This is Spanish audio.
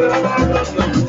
Gracias.